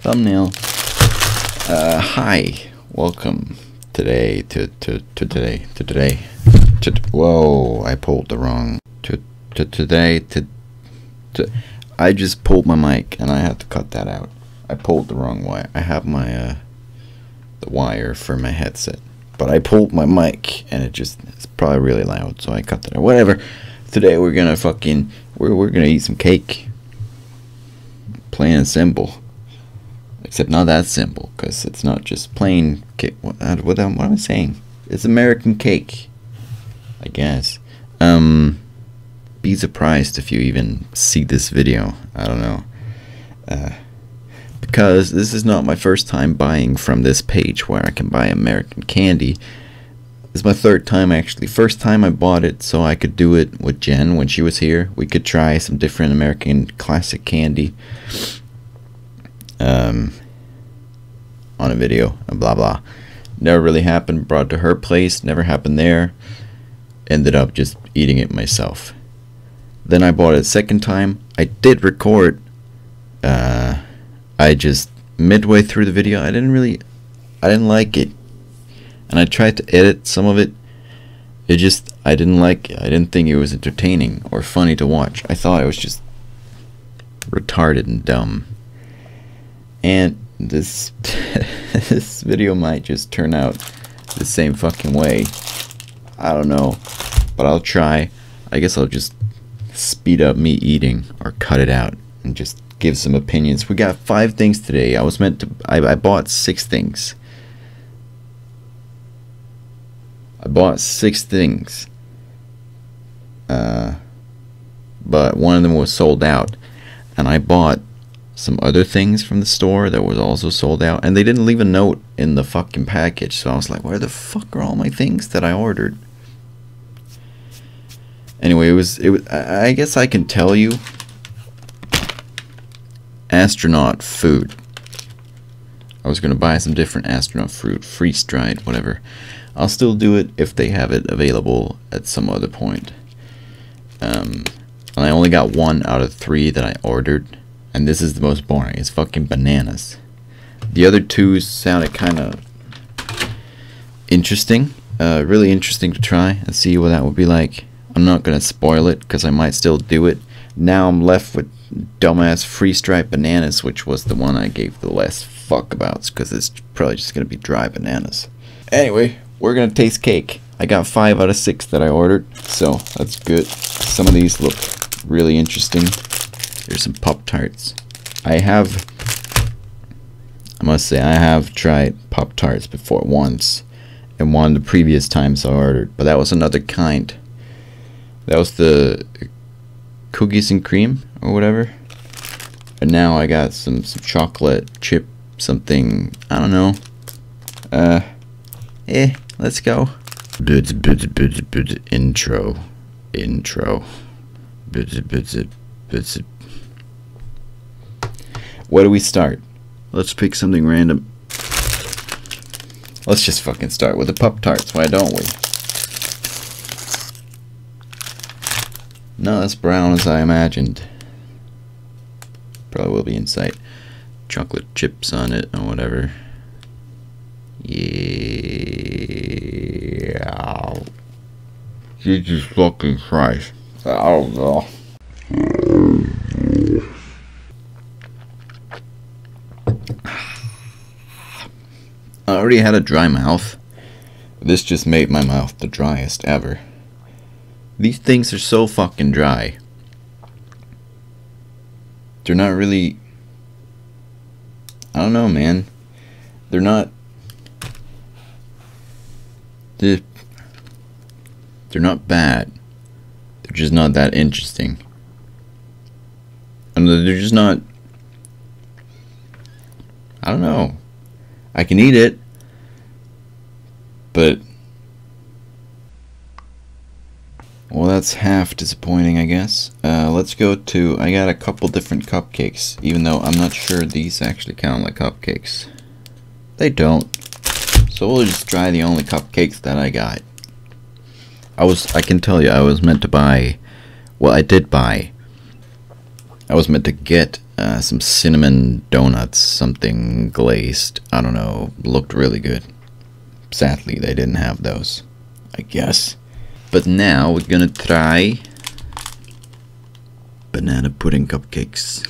thumbnail. Uh, hi, welcome today to, to, to today to today to whoa I pulled the wrong to to today to to I just pulled my mic and I have to cut that out. I pulled the wrong wire. I have my uh the wire for my headset, but I pulled my mic and it just it's probably really loud, so I cut that out. Whatever. Today we're gonna fucking we're we're gonna eat some cake. Plain and simple. Except not that simple, because it's not just plain cake. What, what, what am I saying? It's American cake, I guess. Um, be surprised if you even see this video. I don't know. Uh, because this is not my first time buying from this page where I can buy American candy. It's my third time actually. First time I bought it so I could do it with Jen when she was here. We could try some different American classic candy um, on a video and blah blah. Never really happened. Brought to her place. Never happened there. Ended up just eating it myself. Then I bought it a second time. I did record. Uh, I just midway through the video, I didn't really, I didn't like it, and I tried to edit some of it. It just, I didn't like. it. I didn't think it was entertaining or funny to watch. I thought it was just retarded and dumb and this this video might just turn out the same fucking way. I don't know, but I'll try. I guess I'll just speed up me eating or cut it out and just give some opinions. We got five things today. I was meant to. I, I bought six things. I bought six things. Uh, but one of them was sold out, and I bought some other things from the store that was also sold out and they didn't leave a note in the fucking package so i was like where the fuck are all my things that i ordered? Anyway it was it was i guess i can tell you astronaut food. I was going to buy some different astronaut fruit freeze dried whatever. I'll still do it if they have it available at some other point. Um, and i only got one out of three that i ordered and this is the most boring. It's fucking bananas. The other two sounded kind of interesting. Uh, really interesting to try and see what that would be like. I'm not going to spoil it because I might still do it. Now I'm left with dumbass free stripe bananas, which was the one I gave the less fuck about because it's probably just going to be dry bananas. Anyway, we're going to taste cake. I got five out of six that I ordered, so that's good. Some of these look really interesting. Here's some Pop Tarts. I have, I must say, I have tried Pop Tarts before once, and one of the previous times I ordered, but that was another kind. That was the cookies and cream or whatever. And now I got some, some chocolate chip something. I don't know. Uh, eh, let's go. Bud, bud, bud, bud, intro, intro. Bud, bud, bud, where do we start? Let's pick something random. Let's just fucking start with the Pop Tarts, why don't we? Not as brown as I imagined. Probably will be inside. Chocolate chips on it or whatever. Yeah. Jesus fucking Christ. Oh, no. Already had a dry mouth. This just made my mouth the driest ever. These things are so fucking dry. They're not really. I don't know, man. They're not. They're, they're not bad. They're just not that interesting. And they're just not. I don't know. I can eat it, but well, that's half disappointing, I guess. Uh, let's go to. I got a couple different cupcakes, even though I'm not sure these actually count like cupcakes. They don't. So we'll just try the only cupcakes that I got. I was. I can tell you, I was meant to buy. Well, I did buy. I was meant to get uh, some cinnamon donuts, something glazed. I don't know. Looked really good. Sadly, they didn't have those. I guess. But now we're gonna try banana pudding cupcakes.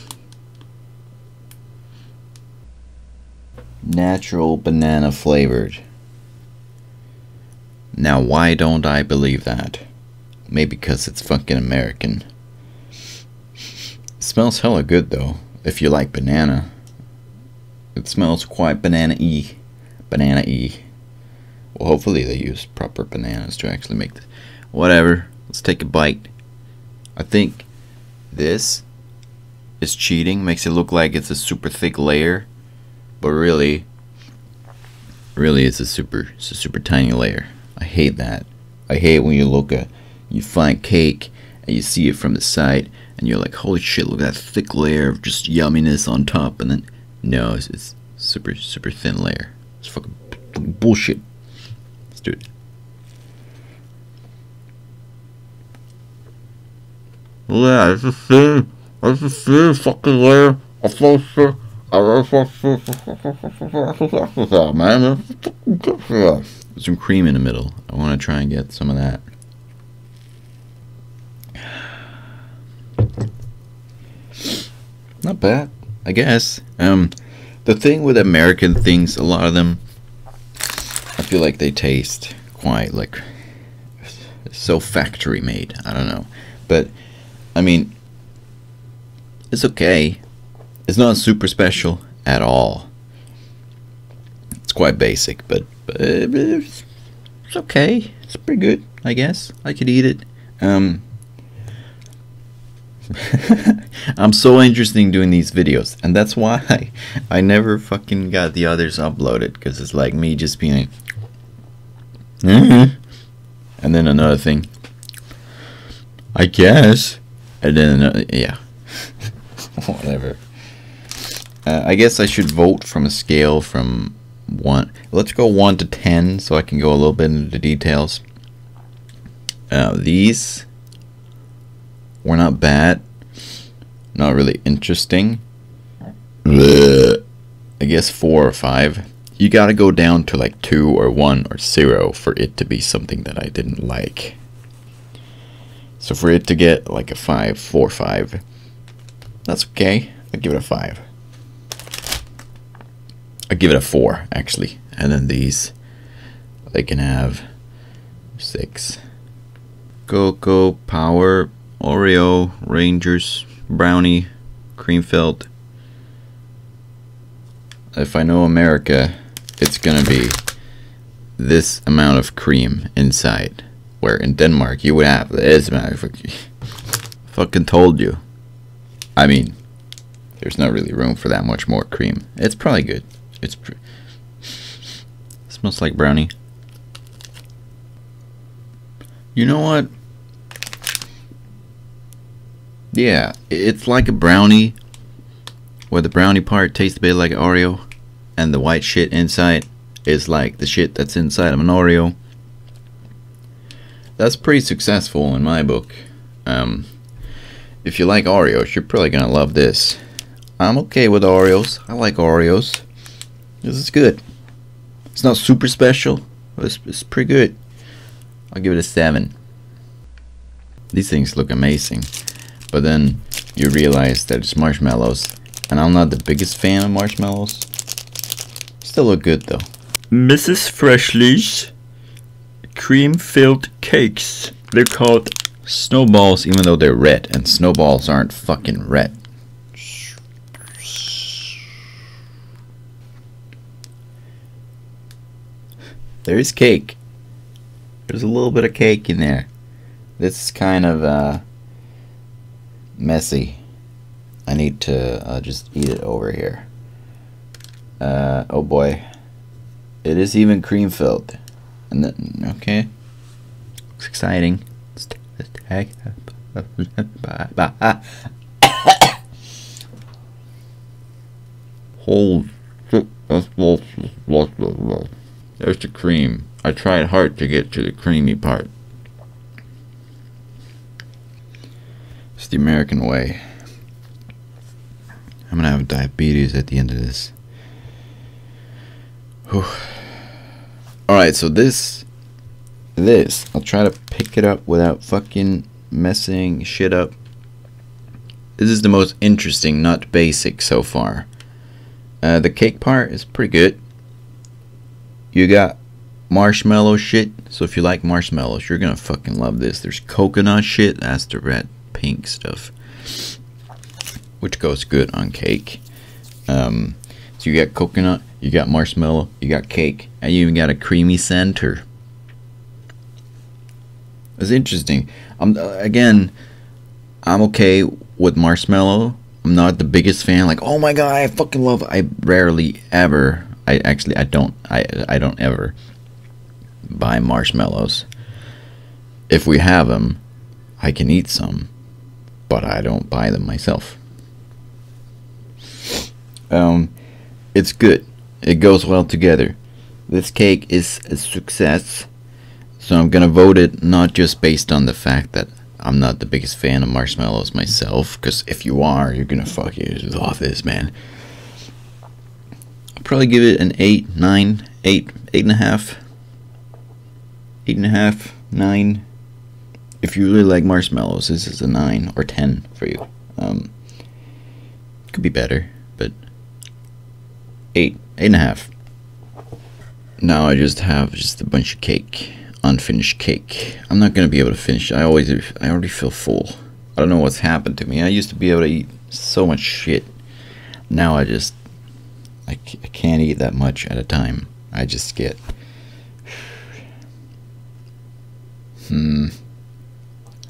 Natural banana flavored. Now, why don't I believe that? Maybe because it's fucking American. It smells hella good though, if you like banana. It smells quite banana-y. Banana-y. Well, hopefully they use proper bananas to actually make this. Whatever. Let's take a bite. I think this is cheating. Makes it look like it's a super thick layer. But really, really it's a super, it's a super tiny layer. I hate that. I hate when you look at, you find cake and you see it from the side and you're like, holy shit, look at that thick layer of just yumminess on top. And then, no, it's, it's super, super thin layer. It's fucking, fucking bullshit. Let's do it. Yeah, it's the same. It's the same fucking layer. Thought so. I man. Some cream in the middle. I want to try and get some of that. Not bad, I guess. Um, the thing with American things, a lot of them, I feel like they taste quite like so factory made. I don't know, but I mean, it's okay. It's not super special at all. It's quite basic, but, but it's, it's okay. It's pretty good, I guess. I could eat it. Um, I'm so interested in doing these videos, and that's why I, never fucking got the others uploaded because it's like me just being like, mm-hmm. and then another thing, I guess, and then another, yeah, whatever. Uh, I guess I should vote from a scale from one. Let's go one to ten, so I can go a little bit into the details. Uh, these were not bad. Not really interesting. I guess four or five. You gotta go down to like two or one or zero for it to be something that I didn't like. So for it to get like a five, four, five, that's okay. I'll give it a five. I'll give it a four actually. And then these, they can have six. Cocoa, Power, Oreo, Rangers, Brownie, Cream filled. If I know America, it's gonna be this amount of cream inside. Where in Denmark you would have amount of fucking told you. I mean, there's not really room for that much more cream. It's probably good. It's pr smells like brownie. You know what? Yeah, it's like a brownie where the brownie part tastes a bit like an Oreo and the white shit inside is like the shit that's inside of an Oreo. That's pretty successful in my book. Um, if you like Oreos, you're probably gonna love this. I'm okay with Oreos. I like Oreos. This is good. It's not super special, it's, it's pretty good. I'll give it a 7. These things look amazing. But then you realize that it's marshmallows. And I'm not the biggest fan of marshmallows. Still look good though. Mrs. Freshley's cream filled cakes. They're called snowballs even though they're red. And snowballs aren't fucking red. There's cake. There's a little bit of cake in there. This is kind of uh, messy. I need to uh, just eat it over here. Uh, oh boy. It is even cream filled. And then, okay. It's exciting. Hold. There's the cream. I tried hard to get to the creamy part. It's the American way. I'm gonna have diabetes at the end of this. Whew. Alright, so this. This. I'll try to pick it up without fucking messing shit up. This is the most interesting, not basic so far. Uh, the cake part is pretty good. You got marshmallow shit. So if you like marshmallows, you're gonna fucking love this. There's coconut shit. That's the red pink stuff, which goes good on cake. Um, so you got coconut, you got marshmallow, you got cake, and you even got a creamy center. It's interesting. I'm uh, again, I'm okay with marshmallow. I'm not the biggest fan. Like, oh my god, I fucking love. I rarely ever. I actually, I don't. I I don't ever buy marshmallows. If we have them, I can eat some, but I don't buy them myself. Um, it's good. It goes well together. This cake is a success. So I'm gonna vote it not just based on the fact that I'm not the biggest fan of marshmallows myself, because if you are, you're gonna fucking love this, man. I'll probably give it an eight, nine, eight, eight and a half, eight and a half, nine. If you really like marshmallows, this is a nine or ten for you. Um, could be better, but eight, eight and a half. Now I just have just a bunch of cake unfinished cake. I'm not gonna be able to finish. I always, I already feel full. I don't know what's happened to me. I used to be able to eat so much shit. Now I just, I, I can't eat that much at a time. I just get, hmm,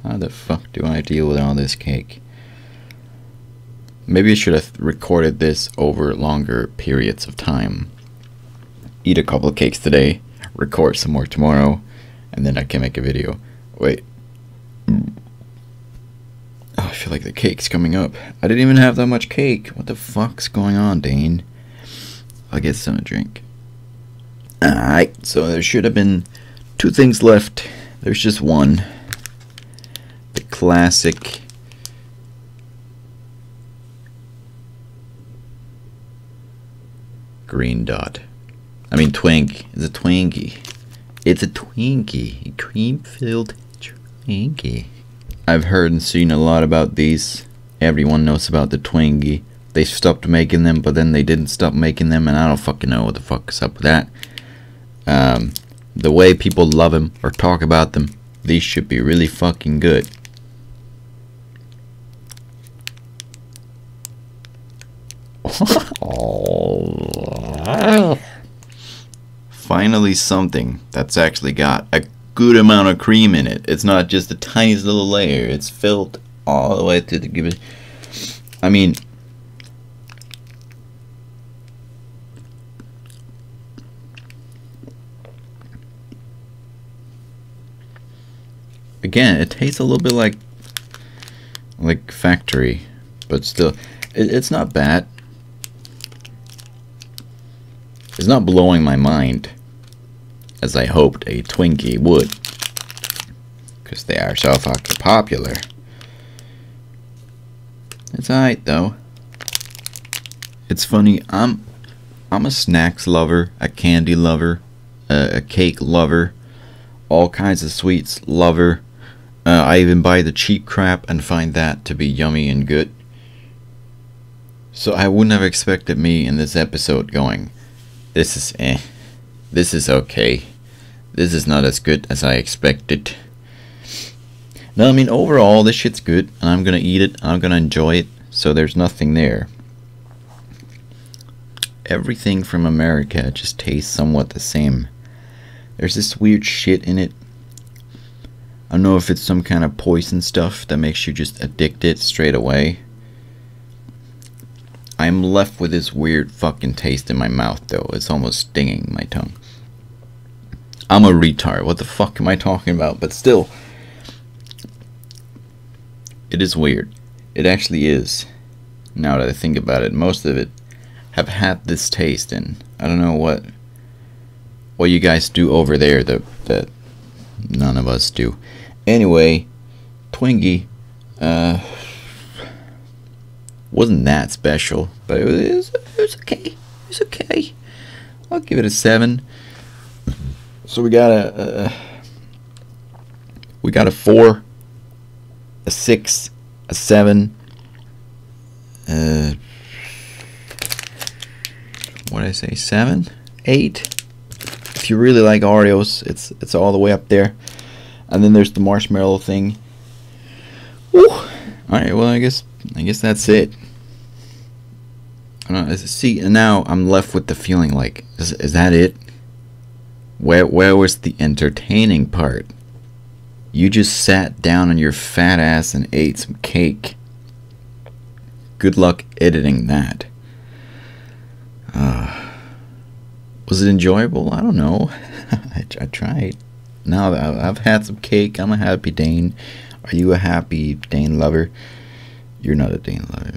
how the fuck do I deal with all this cake? Maybe I should have recorded this over longer periods of time. Eat a couple of cakes today, record some more tomorrow, and then I can make a video. Wait. Oh, I feel like the cake's coming up. I didn't even have that much cake. What the fuck's going on, Dane? I'll get some to drink. Alright, so there should have been two things left. There's just one. The classic. Green dot. I mean, twink. It's a Twinkie. It's a Twinkie, cream-filled Twinkie. I've heard and seen a lot about these. Everyone knows about the Twinkie. They stopped making them, but then they didn't stop making them, and I don't fucking know what the fuck is up with that. Um, the way people love them or talk about them, these should be really fucking good. finally something that's actually got a good amount of cream in it. It's not just a tiny little layer. It's filled all the way to the give. I mean, again, it tastes a little bit like like factory, but still, it, it's not bad. It's not blowing my mind as I hoped a Twinkie would. Because they are so fucking popular. It's alright though. It's funny, I'm I'm a snacks lover, a candy lover, a, cake lover, all kinds of sweets lover. Uh, I even buy the cheap crap and find that to be yummy and good. So I wouldn't have expected me in this episode going, this is eh, this is okay. This is not as good as I expected. No, I mean, overall, this shit's good, and I'm gonna eat it, I'm gonna enjoy it, so there's nothing there. Everything from America just tastes somewhat the same. There's this weird shit in it. I don't know if it's some kind of poison stuff that makes you just addicted straight away. I'm left with this weird fucking taste in my mouth, though. It's almost stinging my tongue. I'm a retard. What the fuck am I talking about? But still, it is weird. It actually is. Now that I think about it, most of it have had this taste, and I don't know what what you guys do over there that that none of us do. Anyway, Twinkie, uh, Wasn't that special, but it was, it was, it was okay. It was okay. I'll give it a seven. So we got a, a we got a four, a six, a seven. Uh, what did I say? Seven, eight. If you really like Oreos, it's it's all the way up there. And then there's the marshmallow thing. Woo. All right. Well, I guess I guess that's it. Know, see, now I'm left with the feeling like, is, is that it? Where where was the entertaining part? You just sat down on your fat ass and ate some cake. Good luck editing that. Uh, was it enjoyable? I don't know. I, I tried. Now I've had some cake. I'm a happy Dane. Are you a happy Dane lover? You're not a Dane lover.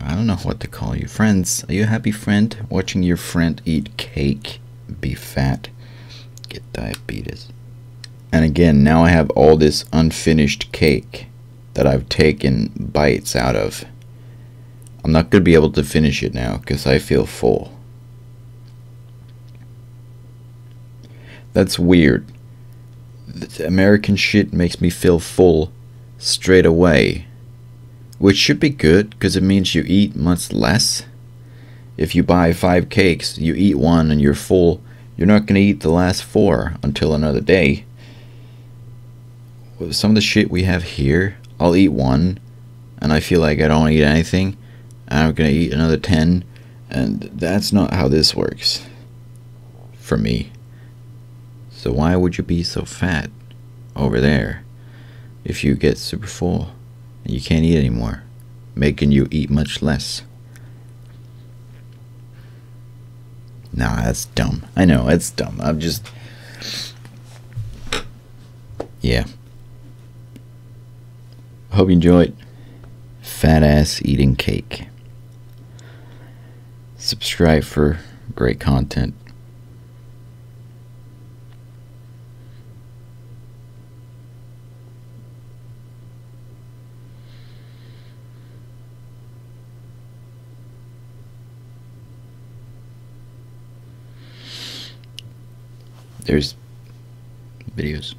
I don't know what to call you. Friends. Are you a happy friend? Watching your friend eat cake, be fat, get diabetes. And again, now I have all this unfinished cake that I've taken bites out of. I'm not going to be able to finish it now because I feel full. That's weird. The American shit makes me feel full straight away. Which should be good because it means you eat much less. If you buy five cakes, you eat one and you're full, you're not going to eat the last four until another day. With some of the shit we have here, I'll eat one and I feel like I don't eat anything. I'm going to eat another 10 and that's not how this works for me. So why would you be so fat over there if you get super full you can't eat anymore, making you eat much less? Nah, that's dumb. I know, it's dumb. I'm just. Yeah. Hope you enjoyed. Fat ass eating cake. Subscribe for great content. There's videos.